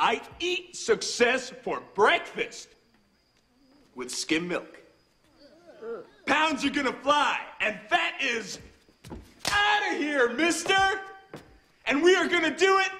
I eat success for breakfast with skim milk. Pounds are gonna fly, and fat is out of here, mister! And we are gonna do it!